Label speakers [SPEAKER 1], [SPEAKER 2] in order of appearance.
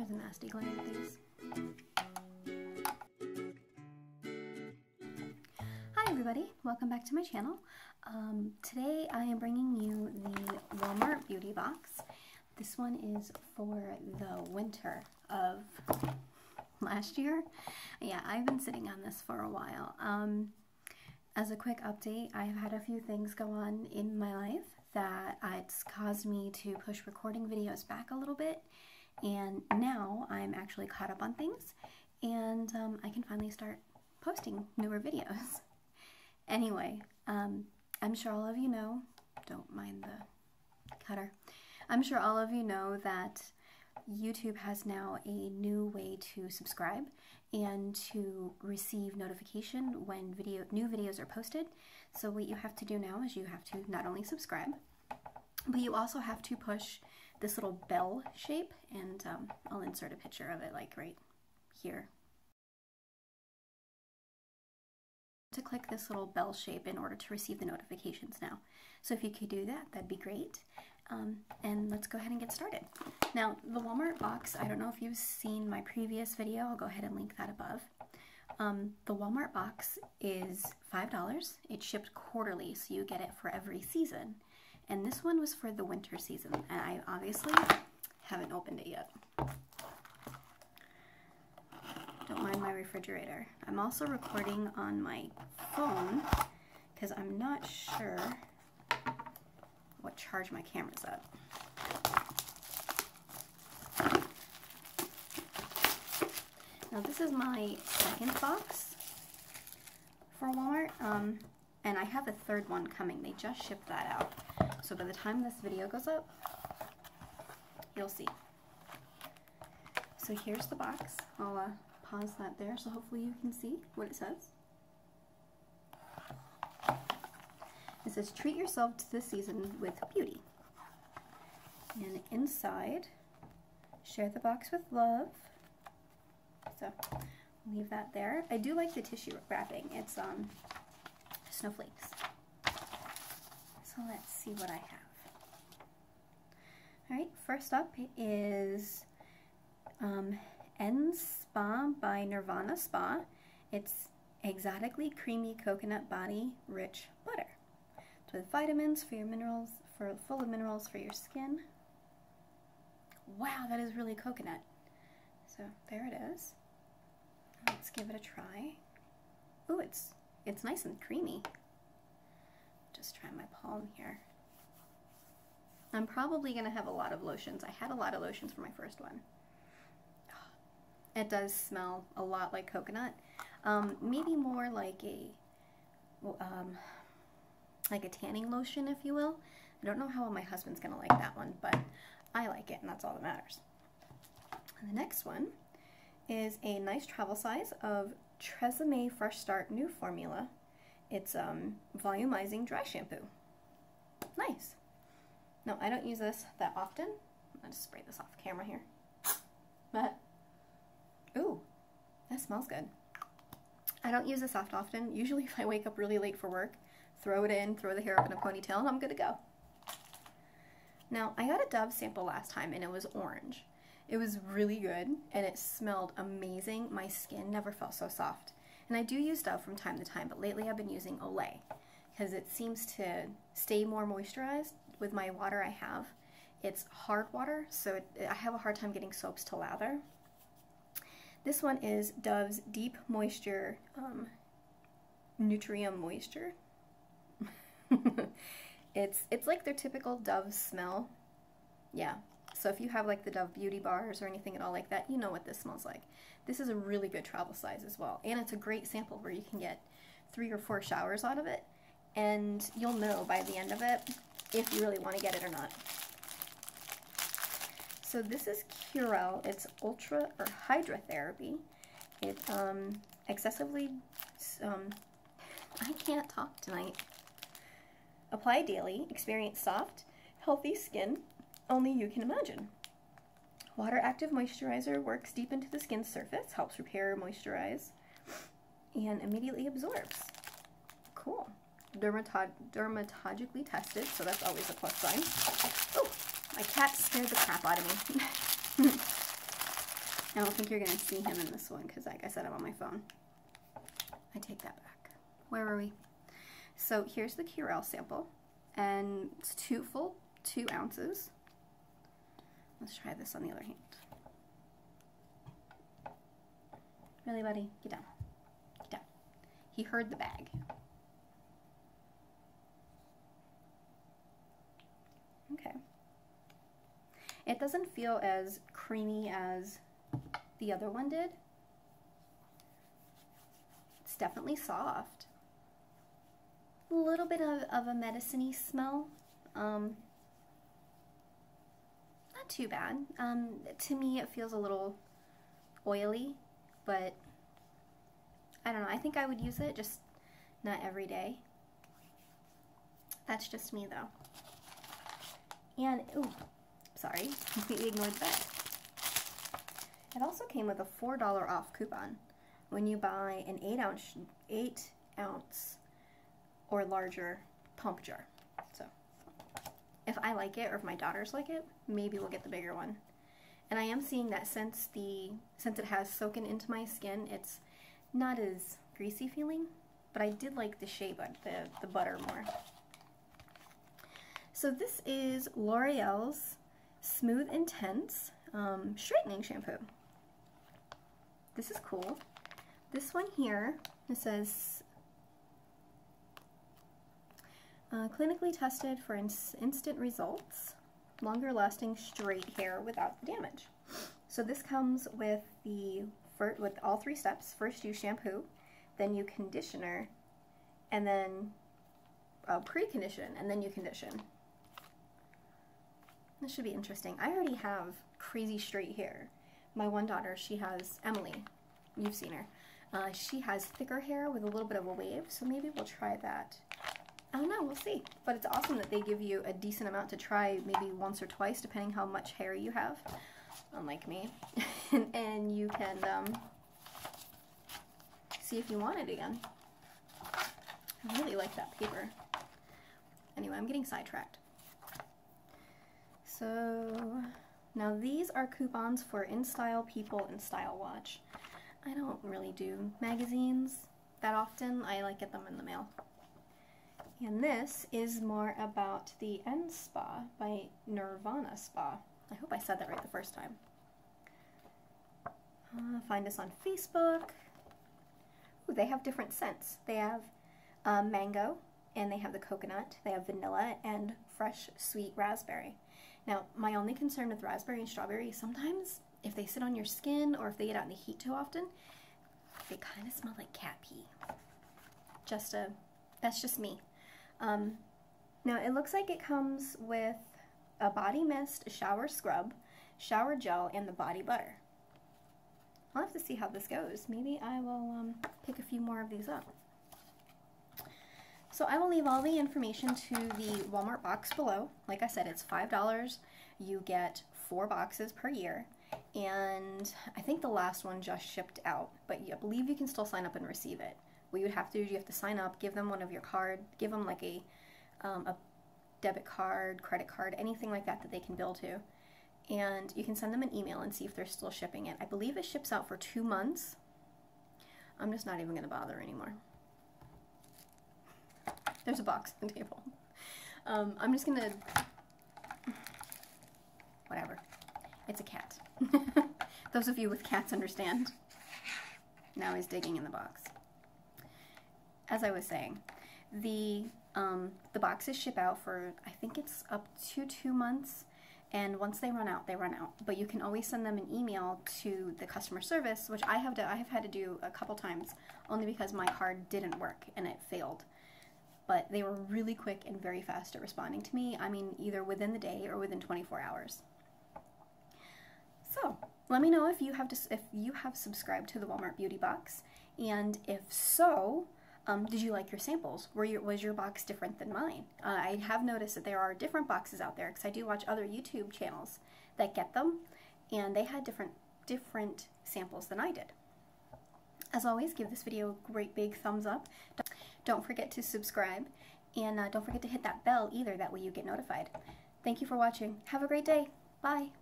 [SPEAKER 1] There's a nasty glare these. Hi everybody, welcome back to my channel. Um, today I am bringing you the Walmart Beauty Box. This one is for the winter of last year. Yeah, I've been sitting on this for a while. Um, as a quick update, I've had a few things go on in my life that it's caused me to push recording videos back a little bit and now I'm actually caught up on things and um, I can finally start posting newer videos. anyway, um, I'm sure all of you know, don't mind the cutter, I'm sure all of you know that YouTube has now a new way to subscribe and to receive notification when video new videos are posted. So what you have to do now is you have to not only subscribe, but you also have to push this little bell shape and um, I'll insert a picture of it like right here. To click this little bell shape in order to receive the notifications now. So if you could do that, that'd be great. Um, and let's go ahead and get started. Now, the Walmart box, I don't know if you've seen my previous video, I'll go ahead and link that above. Um, the Walmart box is $5. It's shipped quarterly, so you get it for every season. And this one was for the winter season, and I obviously haven't opened it yet. Don't mind my refrigerator. I'm also recording on my phone because I'm not sure what charge my camera's at. Now this is my second box for Walmart, um, and I have a third one coming. They just shipped that out. So by the time this video goes up, you'll see. So here's the box. I'll uh, pause that there so hopefully you can see what it says. It says, treat yourself to this season with beauty. And inside, share the box with love. So leave that there. I do like the tissue wrapping. It's um, snowflakes. So let's see what I have. All right, first up is um, NSPA by Nirvana Spa. It's exotically creamy coconut body rich butter. It's with vitamins for your minerals, for full of minerals for your skin. Wow, that is really coconut. So there it is. Let's give it a try. Oh, it's it's nice and creamy just try my palm here. I'm probably going to have a lot of lotions. I had a lot of lotions for my first one. It does smell a lot like coconut. Um, maybe more like a, um, like a tanning lotion, if you will. I don't know how my husband's going to like that one, but I like it, and that's all that matters. And the next one is a nice travel size of Tresemme Fresh Start New Formula it's um, volumizing dry shampoo. Nice. No, I don't use this that often. Going to spray this off camera here. But, ooh, that smells good. I don't use this oft often. Usually if I wake up really late for work, throw it in, throw the hair up in a ponytail, and I'm good to go. Now, I got a Dove sample last time, and it was orange. It was really good, and it smelled amazing. My skin never felt so soft. And I do use Dove from time to time, but lately I've been using Olay because it seems to stay more moisturized with my water I have. It's hard water, so it, I have a hard time getting soaps to lather. This one is Dove's Deep Moisture um, Nutrium Moisture. it's, it's like their typical Dove smell. Yeah, so if you have like the Dove beauty bars or anything at all like that, you know what this smells like. This is a really good travel size as well. And it's a great sample where you can get three or four showers out of it. And you'll know by the end of it if you really want to get it or not. So this is Curel. It's Ultra or Hydra Therapy. It um, excessively, um, I can't talk tonight. Apply daily. Experience soft, healthy skin only you can imagine. Water Active Moisturizer works deep into the skin's surface, helps repair, moisturize, and immediately absorbs. Cool. Dermatog dermatologically tested, so that's always a plus sign. Oh, my cat scared the crap out of me. I don't think you're going to see him in this one because, like I said, I'm on my phone. I take that back. Where were we? So here's the Curel sample, and it's two full two ounces. Let's try this on the other hand. Really, buddy? Get down. Get down. He heard the bag. Okay. It doesn't feel as creamy as the other one did. It's definitely soft. A little bit of, of a medicine smell. Um, too bad. Um, to me, it feels a little oily, but I don't know. I think I would use it, just not every day. That's just me, though. And, ooh, sorry, completely ignored that. It also came with a $4 off coupon when you buy an 8 ounce, 8 ounce or larger pump jar. If I like it or if my daughters like it, maybe we'll get the bigger one. And I am seeing that since the since it has soaken into my skin, it's not as greasy feeling, but I did like the shea bud, the, the butter more. So this is L'Oreal's Smooth Intense um, Straightening Shampoo. This is cool. This one here, it says, uh, clinically tested for ins instant results, longer lasting straight hair without the damage. So this comes with the with all three steps. First you shampoo, then you conditioner, and then uh, pre-condition, and then you condition. This should be interesting. I already have crazy straight hair. My one daughter, she has Emily. You've seen her. Uh, she has thicker hair with a little bit of a wave, so maybe we'll try that. I don't know, we'll see. But it's awesome that they give you a decent amount to try maybe once or twice, depending how much hair you have, unlike me. and, and, you can um, see if you want it again. I really like that paper. Anyway, I'm getting sidetracked. So now these are coupons for InStyle People and Style Watch. I don't really do magazines that often. I like get them in the mail. And this is more about the NSPA by Nirvana Spa. I hope I said that right the first time. Uh, find us on Facebook. Ooh, they have different scents. They have uh, mango, and they have the coconut. They have vanilla and fresh sweet raspberry. Now, my only concern with raspberry and strawberry, sometimes if they sit on your skin or if they get out in the heat too often, they kind of smell like cat pee. Just a, that's just me. Um, now, it looks like it comes with a body mist, a shower scrub, shower gel, and the body butter. I'll have to see how this goes. Maybe I will um, pick a few more of these up. So I will leave all the information to the Walmart box below. Like I said, it's $5. You get four boxes per year. And I think the last one just shipped out, but I believe you can still sign up and receive it. What you would have to do is you have to sign up, give them one of your card, give them like a, um, a debit card, credit card, anything like that that they can bill to. And you can send them an email and see if they're still shipping it. I believe it ships out for two months. I'm just not even going to bother anymore. There's a box on the table. Um, I'm just gonna... Whatever. It's a cat. Those of you with cats understand. Now he's digging in the box. As I was saying, the um, the boxes ship out for, I think it's up to two months, and once they run out, they run out. But you can always send them an email to the customer service, which I have to, I have had to do a couple times, only because my card didn't work and it failed but they were really quick and very fast at responding to me. I mean, either within the day or within 24 hours. So, let me know if you have if you have subscribed to the Walmart Beauty Box, and if so, um, did you like your samples? Were your, was your box different than mine? Uh, I have noticed that there are different boxes out there because I do watch other YouTube channels that get them, and they had different different samples than I did. As always, give this video a great big thumbs up. Don't forget to subscribe, and uh, don't forget to hit that bell either, that way you get notified. Thank you for watching. Have a great day. Bye.